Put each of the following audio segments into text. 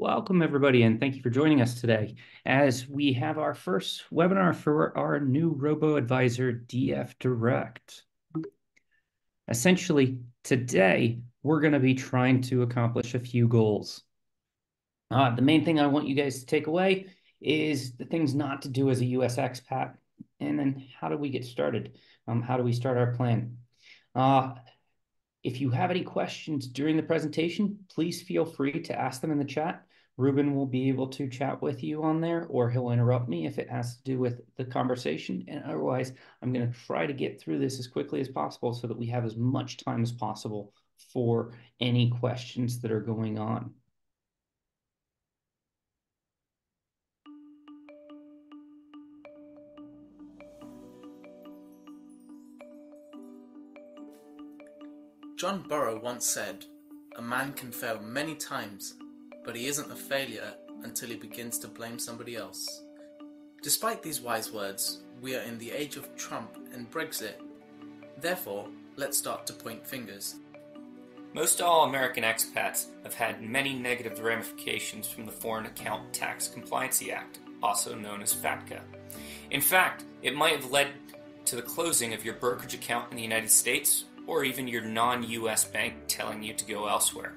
Welcome, everybody, and thank you for joining us today as we have our first webinar for our new robo-advisor, DF Direct. Essentially, today, we're going to be trying to accomplish a few goals. Uh, the main thing I want you guys to take away is the things not to do as a US expat, and then how do we get started? Um, how do we start our plan? Uh, if you have any questions during the presentation, please feel free to ask them in the chat. Ruben will be able to chat with you on there, or he'll interrupt me if it has to do with the conversation. And otherwise, I'm going to try to get through this as quickly as possible so that we have as much time as possible for any questions that are going on. John Burroughs once said, A man can fail many times but he isn't a failure until he begins to blame somebody else. Despite these wise words, we are in the age of Trump and Brexit. Therefore, let's start to point fingers. Most all American expats have had many negative ramifications from the Foreign Account Tax Compliancy Act, also known as FATCA. In fact, it might have led to the closing of your brokerage account in the United States or even your non US bank telling you to go elsewhere.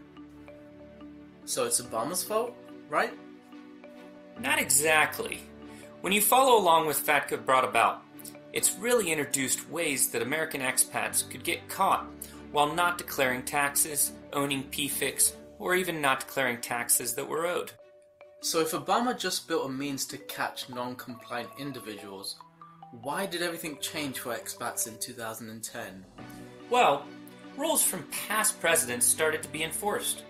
So it's Obama's fault, right? Not exactly. When you follow along with FATCA brought about, it's really introduced ways that American expats could get caught while not declaring taxes, owning PFICs, or even not declaring taxes that were owed. So if Obama just built a means to catch non-compliant individuals, why did everything change for expats in 2010? Well, rules from past presidents started to be enforced.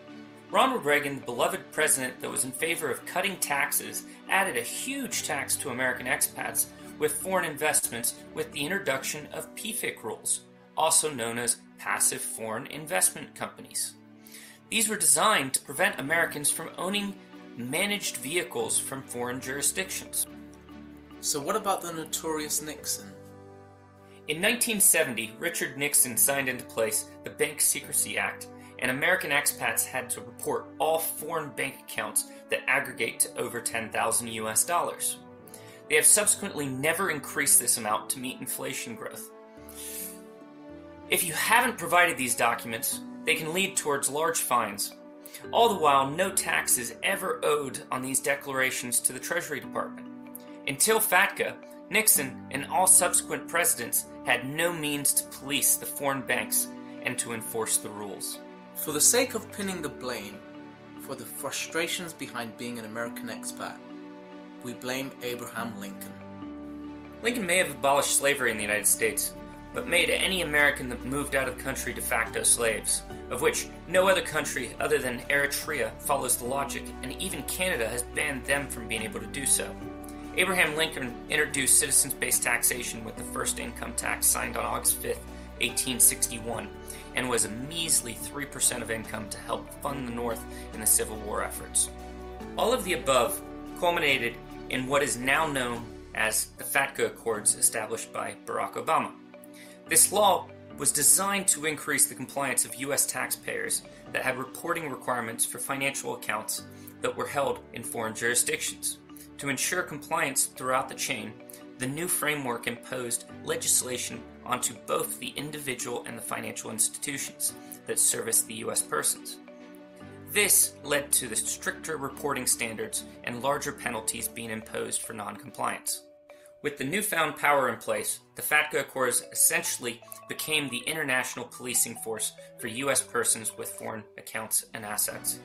Ronald Reagan, the beloved president that was in favor of cutting taxes, added a huge tax to American expats with foreign investments with the introduction of PFIC rules, also known as passive foreign investment companies. These were designed to prevent Americans from owning managed vehicles from foreign jurisdictions. So, what about the notorious Nixon? In 1970, Richard Nixon signed into place the Bank Secrecy Act and American expats had to report all foreign bank accounts that aggregate to over 10,000 US dollars. They have subsequently never increased this amount to meet inflation growth. If you haven't provided these documents, they can lead towards large fines. All the while, no tax is ever owed on these declarations to the Treasury Department. Until FATCA, Nixon and all subsequent presidents had no means to police the foreign banks and to enforce the rules. For the sake of pinning the blame for the frustrations behind being an American expat, we blame Abraham Lincoln. Lincoln may have abolished slavery in the United States, but made any American that moved out of the country de facto slaves, of which no other country other than Eritrea follows the logic, and even Canada has banned them from being able to do so. Abraham Lincoln introduced citizens based taxation with the first income tax signed on August 5, 1861 and was a measly 3% of income to help fund the North in the Civil War efforts. All of the above culminated in what is now known as the FATCA Accords established by Barack Obama. This law was designed to increase the compliance of U.S. taxpayers that had reporting requirements for financial accounts that were held in foreign jurisdictions. To ensure compliance throughout the chain, the new framework imposed legislation onto both the individual and the financial institutions that service the U.S. persons. This led to the stricter reporting standards and larger penalties being imposed for noncompliance. With the newfound power in place, the FATCA Accords essentially became the international policing force for U.S. persons with foreign accounts and assets.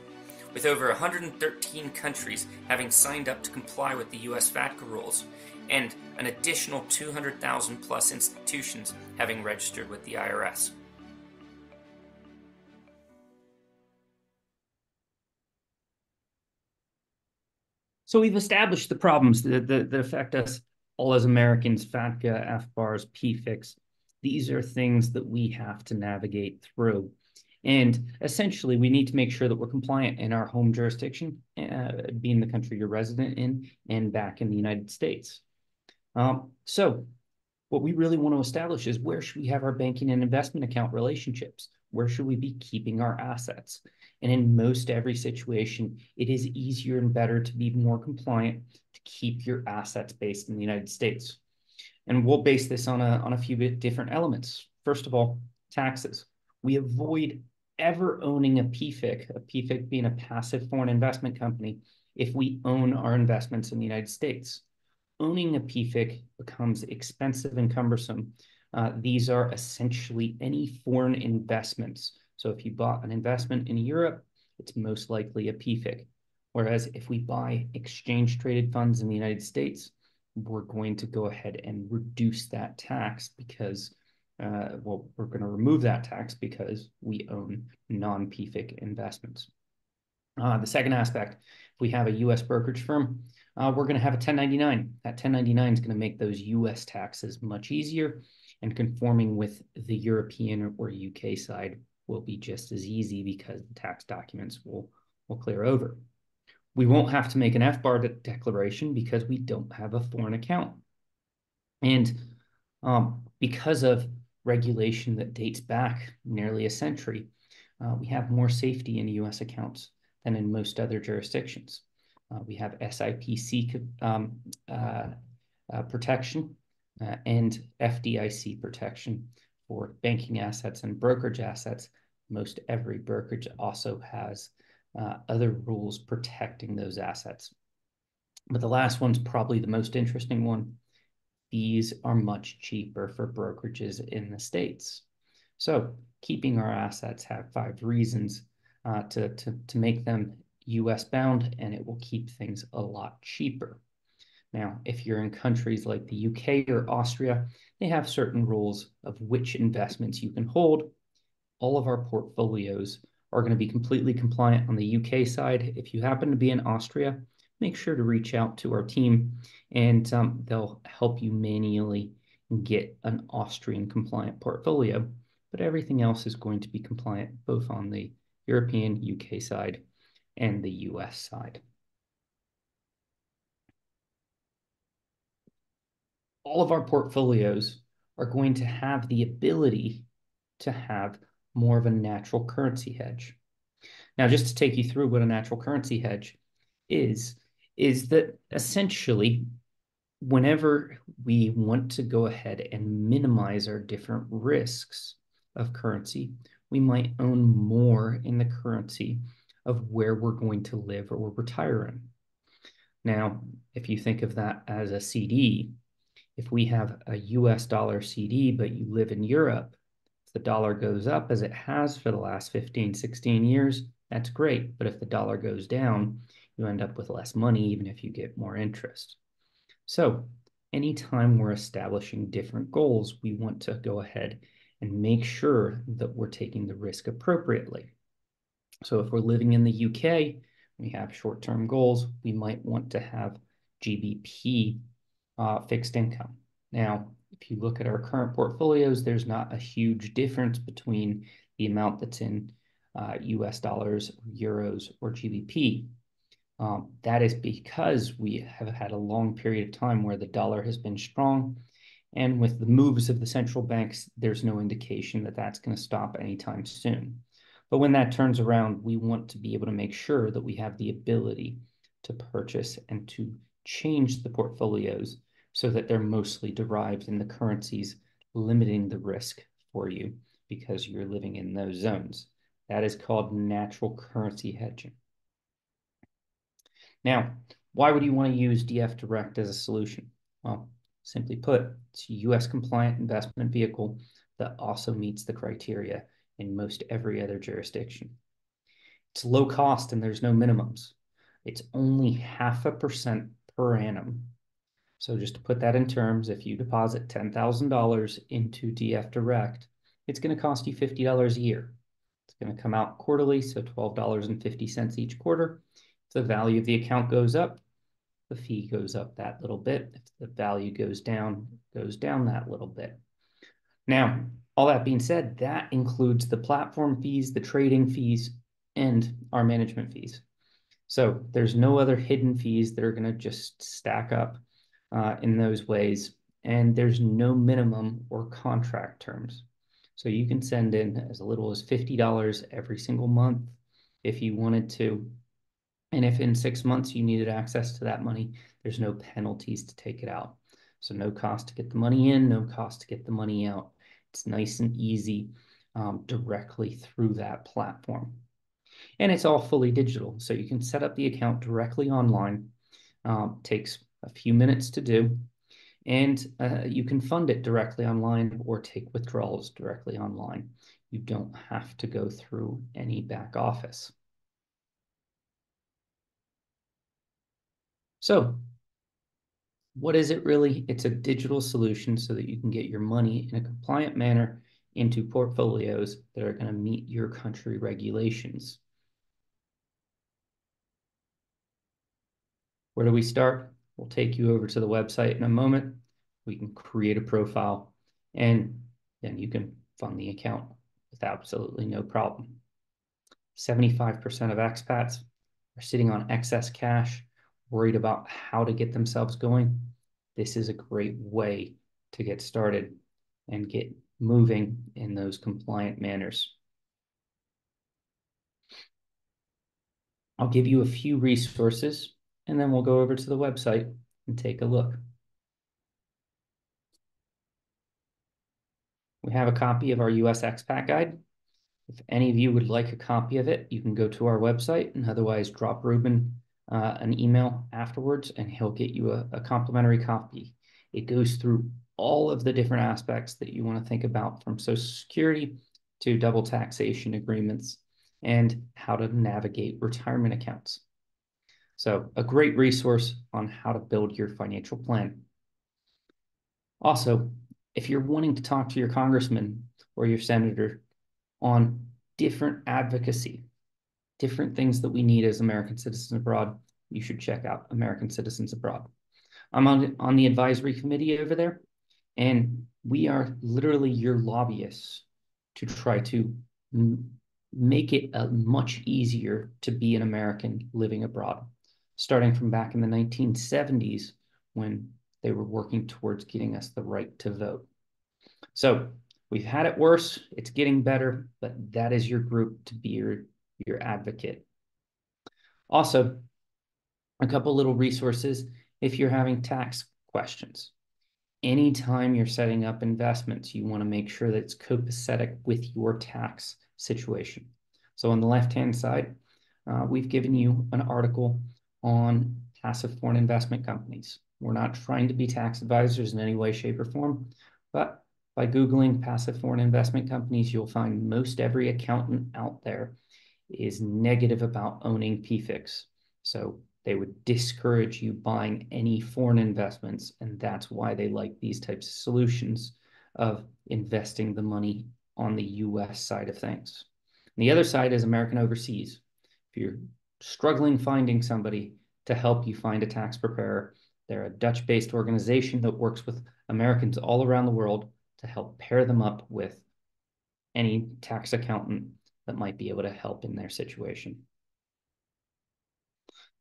With over 113 countries having signed up to comply with the U.S. FATCA rules, and an additional 200,000 plus institutions having registered with the IRS. So we've established the problems that, that, that affect us all as Americans, FATCA, FBARs, PFICs. These are things that we have to navigate through. And essentially, we need to make sure that we're compliant in our home jurisdiction, uh, being the country you're resident in, and back in the United States. Um, so what we really want to establish is where should we have our banking and investment account relationships? Where should we be keeping our assets? And in most every situation, it is easier and better to be more compliant to keep your assets based in the United States. And we'll base this on a, on a few different elements. First of all, taxes. We avoid ever owning a PFIC, a PFIC being a passive foreign investment company, if we own our investments in the United States. Owning a PFIC becomes expensive and cumbersome. Uh, these are essentially any foreign investments. So if you bought an investment in Europe, it's most likely a PFIC. Whereas if we buy exchange traded funds in the United States, we're going to go ahead and reduce that tax because uh, well, we're going to remove that tax because we own non-PFIC investments. Uh, the second aspect, if we have a U.S. brokerage firm, uh, we're going to have a 1099. That 1099 is going to make those U.S. taxes much easier, and conforming with the European or UK side will be just as easy because the tax documents will, will clear over. We won't have to make an FBAR de declaration because we don't have a foreign account. And um, because of regulation that dates back nearly a century, uh, we have more safety in US accounts than in most other jurisdictions. Uh, we have SIPC um, uh, uh, protection uh, and FDIC protection for banking assets and brokerage assets. Most every brokerage also has uh, other rules protecting those assets. But the last one's probably the most interesting one fees are much cheaper for brokerages in the States. So keeping our assets have five reasons to, to, to make them US bound, and it will keep things a lot cheaper. Now, if you're in countries like the UK or Austria, they have certain rules of which investments you can hold. All of our portfolios are going to be completely compliant on the UK side. If you happen to be in Austria, make sure to reach out to our team and um, they'll help you manually get an Austrian compliant portfolio. But everything else is going to be compliant both on the European UK side and the US side. All of our portfolios are going to have the ability to have more of a natural currency hedge. Now, just to take you through what a natural currency hedge is, is that essentially, whenever we want to go ahead and minimize our different risks of currency, we might own more in the currency of where we're going to live or retire in. Now, if you think of that as a CD, if we have a US dollar CD, but you live in Europe, if the dollar goes up as it has for the last 15, 16 years, that's great. But if the dollar goes down, you end up with less money, even if you get more interest. So anytime we're establishing different goals, we want to go ahead and make sure that we're taking the risk appropriately. So if we're living in the UK, we have short-term goals, we might want to have GBP uh, fixed income. Now, if you look at our current portfolios, there's not a huge difference between the amount that's in uh, US dollars, euros, or GBP. Um, that is because we have had a long period of time where the dollar has been strong. And with the moves of the central banks, there's no indication that that's going to stop anytime soon. But when that turns around, we want to be able to make sure that we have the ability to purchase and to change the portfolios so that they're mostly derived in the currencies, limiting the risk for you because you're living in those zones. That is called natural currency hedging. Now, why would you want to use DF Direct as a solution? Well, simply put, it's a US compliant investment vehicle that also meets the criteria in most every other jurisdiction. It's low cost and there's no minimums. It's only half a percent per annum. So just to put that in terms, if you deposit $10,000 into DF Direct, it's going to cost you $50 a year. It's going to come out quarterly, so $12.50 each quarter If the value of the account goes up, the fee goes up that little bit. If the value goes down, goes down that little bit. Now, all that being said, that includes the platform fees, the trading fees, and our management fees. So there's no other hidden fees that are going to just stack up uh, in those ways. And there's no minimum or contract terms. So you can send in as little as $50 every single month if you wanted to. And if in six months you needed access to that money, there's no penalties to take it out. So no cost to get the money in, no cost to get the money out. It's nice and easy um, directly through that platform. And it's all fully digital. So you can set up the account directly online. Um, takes a few minutes to do. And uh, you can fund it directly online or take withdrawals directly online. You don't have to go through any back office. So what is it really? It's a digital solution so that you can get your money in a compliant manner into portfolios that are going to meet your country regulations. Where do we start? We'll take you over to the website in a moment. We can create a profile and then you can fund the account with absolutely no problem. 75% of expats are sitting on excess cash, worried about how to get themselves going. This is a great way to get started and get moving in those compliant manners. I'll give you a few resources and then we'll go over to the website and take a look. We have a copy of our US expat guide. If any of you would like a copy of it, you can go to our website and otherwise drop Ruben uh, an email afterwards and he'll get you a, a complimentary copy. It goes through all of the different aspects that you want to think about from Social Security to double taxation agreements and how to navigate retirement accounts. So a great resource on how to build your financial plan. Also, if you're wanting to talk to your congressman or your senator on different advocacy, different things that we need as American citizens abroad, you should check out American Citizens Abroad. I'm on, on the advisory committee over there, and we are literally your lobbyists to try to make it much easier to be an American living abroad starting from back in the 1970s when they were working towards getting us the right to vote. So we've had it worse, it's getting better, but that is your group to be your, your advocate. Also, a couple little resources if you're having tax questions. Anytime you're setting up investments, you want to make sure that it's copacetic with your tax situation. So on the left-hand side, uh, we've given you an article on passive foreign investment companies. We're not trying to be tax advisors in any way, shape, or form, but by Googling passive foreign investment companies, you'll find most every accountant out there is negative about owning PFICs. So they would discourage you buying any foreign investments, and that's why they like these types of solutions of investing the money on the US side of things. And the other side is American overseas. If you're struggling finding somebody to help you find a tax preparer. They're a Dutch based organization that works with Americans all around the world to help pair them up with any tax accountant that might be able to help in their situation.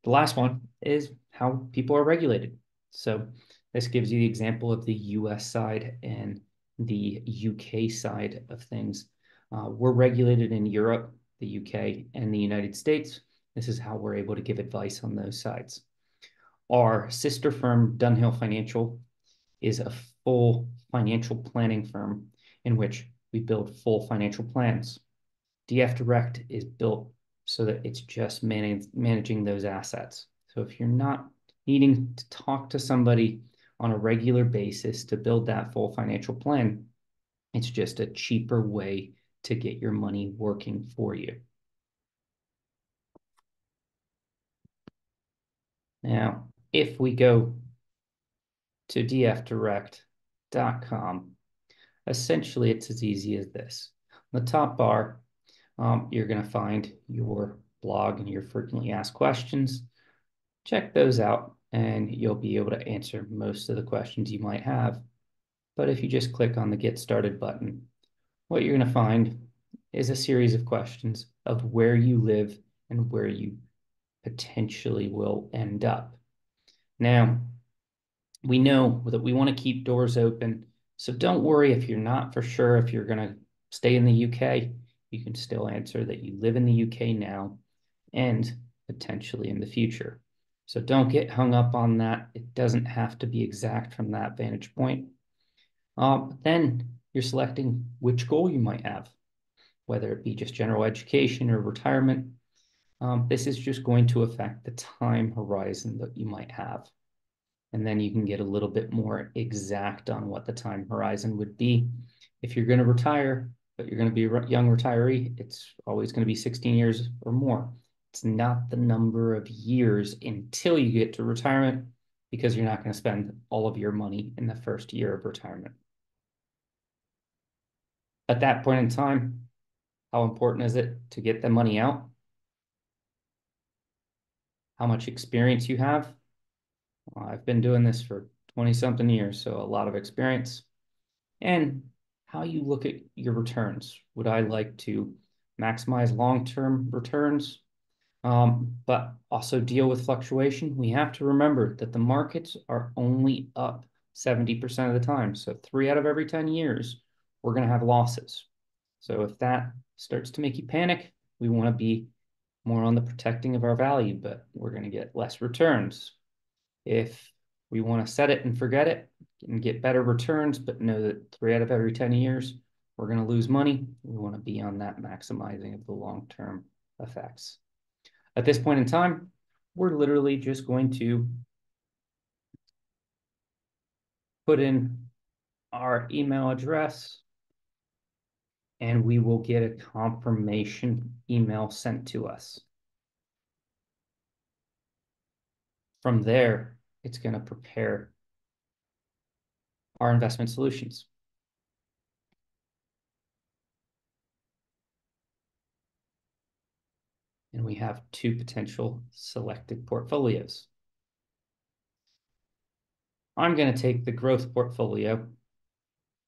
The last one is how people are regulated. So this gives you the example of the US side and the UK side of things. Uh, we're regulated in Europe, the UK, and the United States. This is how we're able to give advice on those sides. Our sister firm, Dunhill Financial, is a full financial planning firm in which we build full financial plans. DF Direct is built so that it's just manage, managing those assets. So if you're not needing to talk to somebody on a regular basis to build that full financial plan, it's just a cheaper way to get your money working for you. Now, if we go to dfdirect.com, essentially it's as easy as this. On the top bar, um, you're going to find your blog and your frequently asked questions. Check those out and you'll be able to answer most of the questions you might have. But if you just click on the Get Started button, what you're going to find is a series of questions of where you live and where you potentially will end up. Now, we know that we want to keep doors open. So don't worry if you're not for sure if you're going to stay in the UK. You can still answer that you live in the UK now and potentially in the future. So don't get hung up on that. It doesn't have to be exact from that vantage point. Um, then you're selecting which goal you might have, whether it be just general education or retirement. Um, this is just going to affect the time horizon that you might have. And then you can get a little bit more exact on what the time horizon would be. If you're going to retire, but you're going to be a young retiree, it's always going to be 16 years or more. It's not the number of years until you get to retirement because you're not going to spend all of your money in the first year of retirement. At that point in time, how important is it to get the money out? How much experience you have? Well, I've been doing this for 20 something years, so a lot of experience. And how you look at your returns. Would I like to maximize long-term returns um, but also deal with fluctuation. We have to remember that the markets are only up 70% of the time. So three out of every 10 years, we're going to have losses. So if that starts to make you panic, we want to be more on the protecting of our value, but we're going to get less returns. If we want to set it and forget it and get better returns, but know that three out of every 10 years, we're going to lose money. We want to be on that maximizing of the long-term effects. At this point in time, we're literally just going to put in our email address and we will get a confirmation email sent to us. From there, it's going to prepare our investment solutions. and we have two potential selected portfolios. I'm going to take the growth portfolio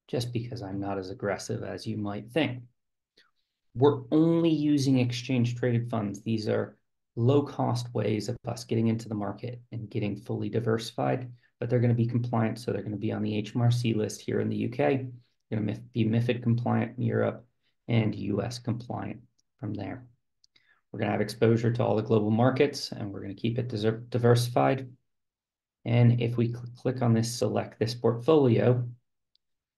just because I'm not as aggressive as you might think. We're only using exchange traded funds. These are low cost ways of us getting into the market and getting fully diversified, but they're going to be compliant. So they're going to be on the HMRC list here in the UK, they're going to be MIFID compliant in Europe and US compliant from there. We're going to have exposure to all the global markets and we're going to keep it diversified. And if we cl click on this, select this portfolio,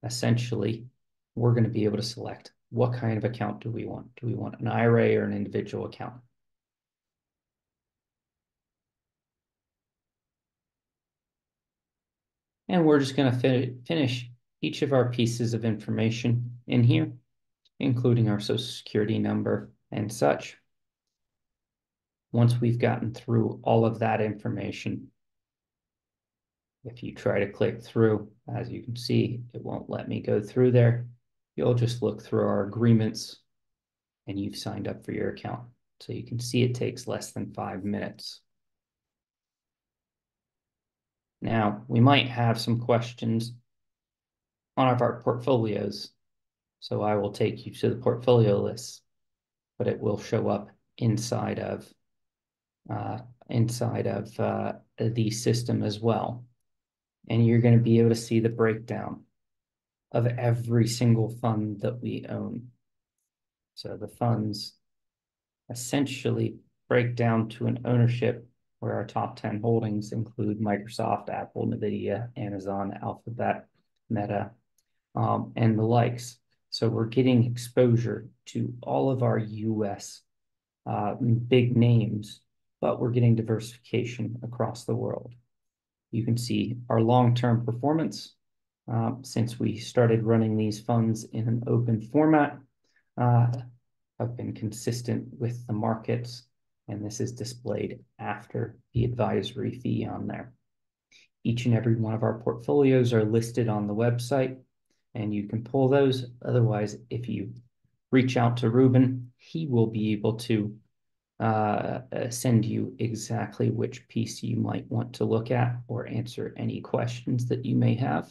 essentially, we're going to be able to select what kind of account do we want? Do we want an IRA or an individual account? And we're just going to fi finish each of our pieces of information in here, including our social security number and such once we've gotten through all of that information, if you try to click through, as you can see, it won't let me go through there. You'll just look through our agreements and you've signed up for your account. So you can see it takes less than five minutes. Now, we might have some questions on our portfolios. So I will take you to the portfolio list, but it will show up inside of uh, inside of uh, the system as well. And you're going to be able to see the breakdown of every single fund that we own. So the funds essentially break down to an ownership where our top 10 holdings include Microsoft, Apple, NVIDIA, Amazon, Alphabet, Meta, um, and the likes. So we're getting exposure to all of our US uh, big names but we're getting diversification across the world. You can see our long-term performance uh, since we started running these funds in an open format uh, have been consistent with the markets, and this is displayed after the advisory fee on there. Each and every one of our portfolios are listed on the website, and you can pull those. Otherwise, if you reach out to Ruben, he will be able to uh, uh, send you exactly which piece you might want to look at or answer any questions that you may have.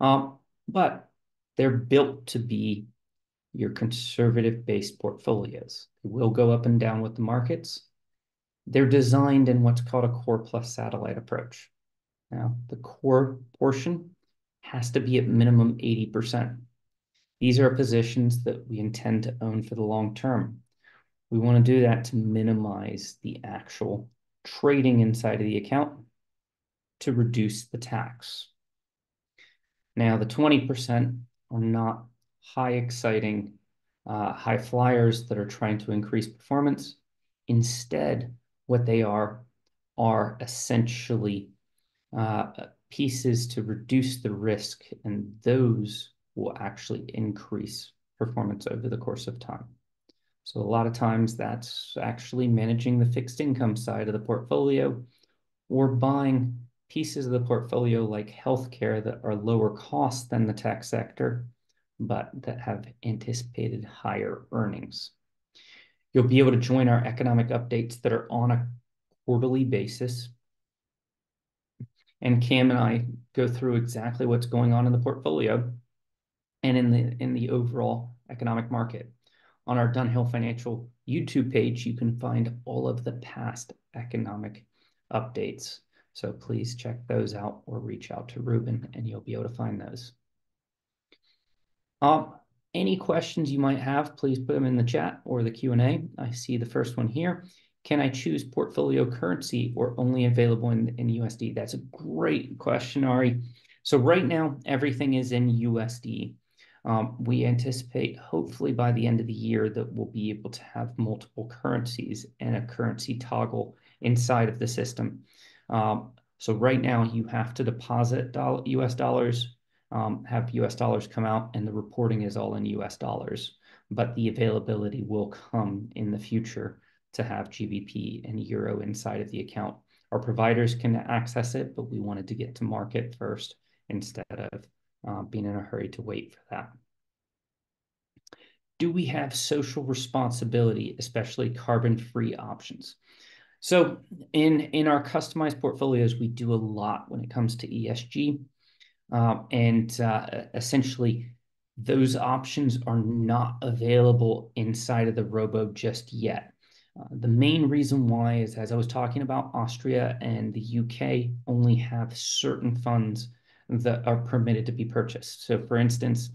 Um, but they're built to be your conservative-based portfolios. They will go up and down with the markets. They're designed in what's called a core plus satellite approach. Now, the core portion has to be at minimum 80%. These are positions that we intend to own for the long term We want to do that to minimize the actual trading inside of the account to reduce the tax. Now, the 20% are not high exciting, uh, high flyers that are trying to increase performance. Instead, what they are are essentially uh, pieces to reduce the risk, and those will actually increase performance over the course of time. So a lot of times that's actually managing the fixed income side of the portfolio or buying pieces of the portfolio like healthcare that are lower cost than the tech sector, but that have anticipated higher earnings. You'll be able to join our economic updates that are on a quarterly basis. And Cam and I go through exactly what's going on in the portfolio and in the in the overall economic market. On our Dunhill Financial YouTube page, you can find all of the past economic updates. So please check those out or reach out to Ruben and you'll be able to find those. Um, any questions you might have, please put them in the chat or the Q&A. I see the first one here. Can I choose portfolio currency or only available in, in USD? That's a great question, Ari. So right now, everything is in USD. Um, we anticipate, hopefully by the end of the year, that we'll be able to have multiple currencies and a currency toggle inside of the system. Um, so right now, you have to deposit US dollars, um, have US dollars come out, and the reporting is all in US dollars. But the availability will come in the future to have GBP and Euro inside of the account. Our providers can access it, but we wanted to get to market first instead of uh, being in a hurry to wait for that. Do we have social responsibility, especially carbon-free options? So in, in our customized portfolios, we do a lot when it comes to ESG. Um, and uh, essentially, those options are not available inside of the robo just yet. Uh, the main reason why is, as I was talking about, Austria and the UK only have certain funds that are permitted to be purchased. So, for instance,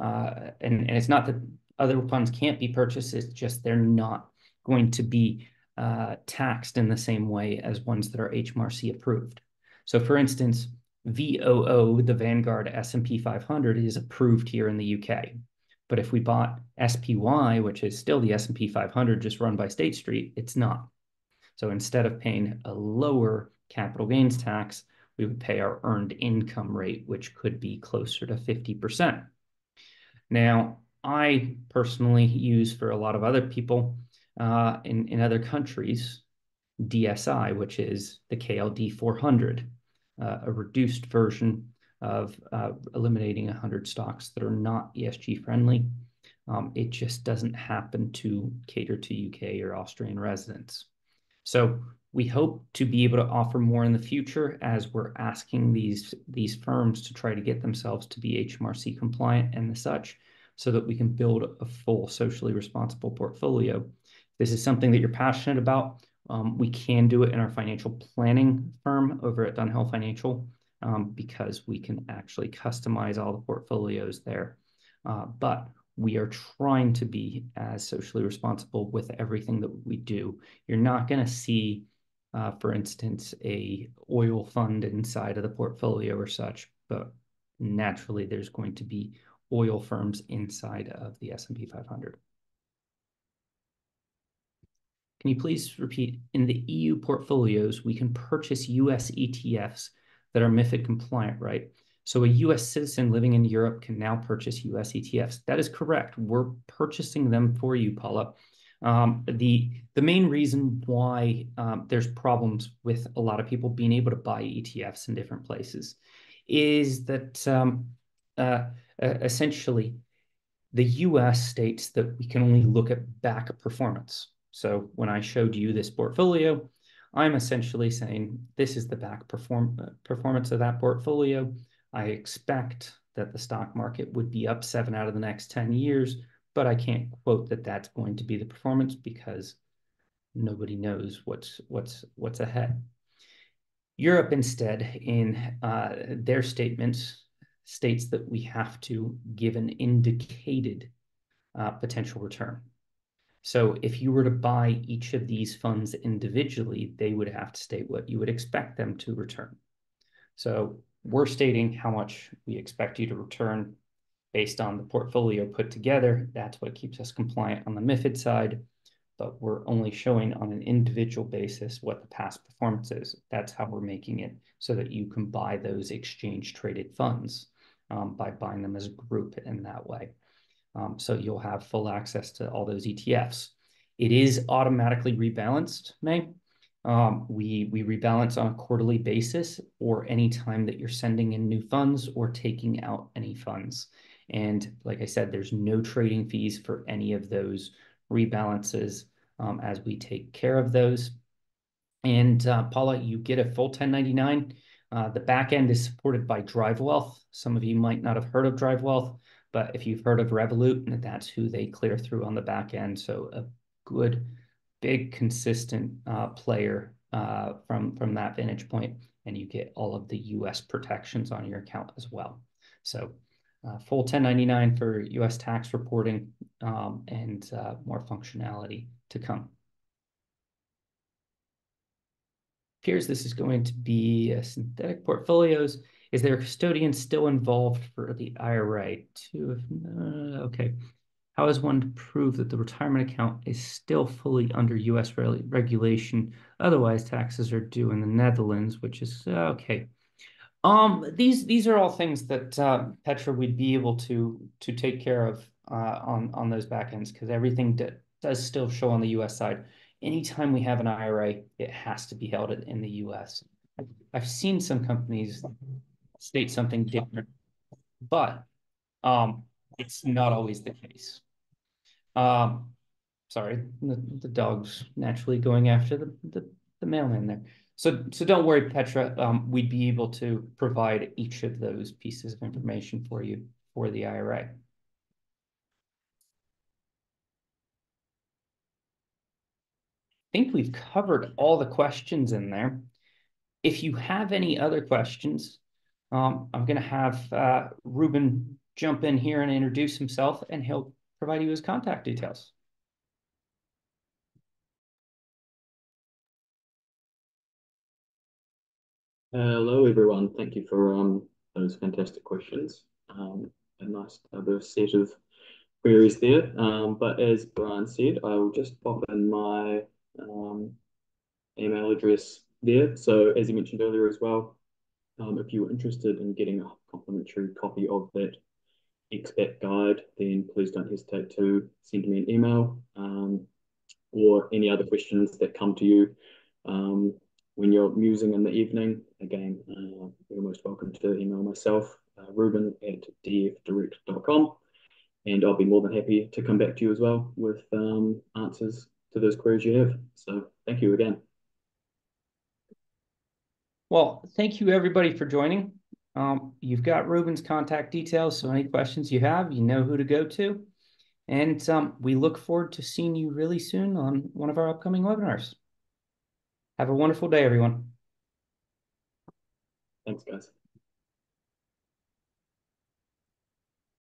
uh, and, and it's not that other funds can't be purchased, it's just they're not going to be uh, taxed in the same way as ones that are HMRC approved. So, for instance, VOO, the Vanguard S&P 500, is approved here in the UK. But if we bought SPY, which is still the S&P 500 just run by State Street, it's not. So instead of paying a lower capital gains tax, we would pay our earned income rate, which could be closer to 50%. Now, I personally use for a lot of other people uh, in, in other countries, DSI, which is the KLD 400, uh, a reduced version of uh, eliminating 100 stocks that are not ESG friendly. Um, it just doesn't happen to cater to UK or Austrian residents. So we hope to be able to offer more in the future as we're asking these, these firms to try to get themselves to be HMRC compliant and the such so that we can build a full socially responsible portfolio. This is something that you're passionate about, um, we can do it in our financial planning firm over at Dunhill Financial um, because we can actually customize all the portfolios there. Uh, but we are trying to be as socially responsible with everything that we do. You're not going to see uh, for instance, a oil fund inside of the portfolio or such, but naturally there's going to be oil firms inside of the S&P 500. Can you please repeat? In the EU portfolios, we can purchase US ETFs that are MiFID compliant, right? So a US citizen living in Europe can now purchase US ETFs. That is correct. We're purchasing them for you, Paula. Um, the the main reason why um, there's problems with a lot of people being able to buy ETFs in different places is that um, uh, essentially the U.S. states that we can only look at back performance. So when I showed you this portfolio, I'm essentially saying this is the back perform performance of that portfolio. I expect that the stock market would be up seven out of the next 10 years but I can't quote that that's going to be the performance because nobody knows what's what's what's ahead. Europe instead, in uh, their statements, states that we have to give an indicated uh, potential return. So if you were to buy each of these funds individually, they would have to state what you would expect them to return. So we're stating how much we expect you to return based on the portfolio put together. That's what keeps us compliant on the MiFID side, but we're only showing on an individual basis what the past performance is. That's how we're making it so that you can buy those exchange traded funds um, by buying them as a group in that way. Um, so you'll have full access to all those ETFs. It is automatically rebalanced, May. Um, we, we rebalance on a quarterly basis or any time that you're sending in new funds or taking out any funds. And like I said, there's no trading fees for any of those rebalances um, as we take care of those. And uh, Paula, you get a full 1099. Uh, the back end is supported by DriveWealth. Some of you might not have heard of DriveWealth, but if you've heard of Revolut, that's who they clear through on the back end. So a good, big, consistent uh, player uh, from from that vantage point, and you get all of the U.S. protections on your account as well. So uh, full 1099 for U.S. tax reporting um, and uh, more functionality to come. Appears this is going to be synthetic portfolios. Is their custodian still involved for the IRA? Two, uh, okay. How is one to prove that the retirement account is still fully under U.S. re regulation? Otherwise, taxes are due in the Netherlands, which is uh, okay. Um, these these are all things that uh, Petra would be able to to take care of uh, on on those backends because everything does still show on the U.S. side. Anytime we have an IRA, it has to be held in the U.S. I've seen some companies state something different, but um, it's not always the case. Um, sorry, the, the dog's naturally going after the, the, the mailman there. So, so don't worry, Petra. Um, we'd be able to provide each of those pieces of information for you for the IRA. Think we've covered all the questions in there. If you have any other questions, um, I'm going to have uh, Ruben jump in here and introduce himself, and he'll provide you his contact details. Hello, everyone. Thank you for um, those fantastic questions. Um, a nice diverse set of queries there. Um, but as Brian said, I will just pop in my um, email address there. So as you mentioned earlier as well, um, if you are interested in getting a complimentary copy of that expat guide, then please don't hesitate to send me an email um, or any other questions that come to you um, when you're musing in the evening. Again, uh, you're most welcome to email myself, uh, Ruben at dfdirect.com, and I'll be more than happy to come back to you as well with um, answers to those queries you have. So thank you again. Well, thank you everybody for joining. Um, you've got Ruben's contact details, so any questions you have, you know who to go to. And um, we look forward to seeing you really soon on one of our upcoming webinars. Have a wonderful day, everyone. Thanks, guys.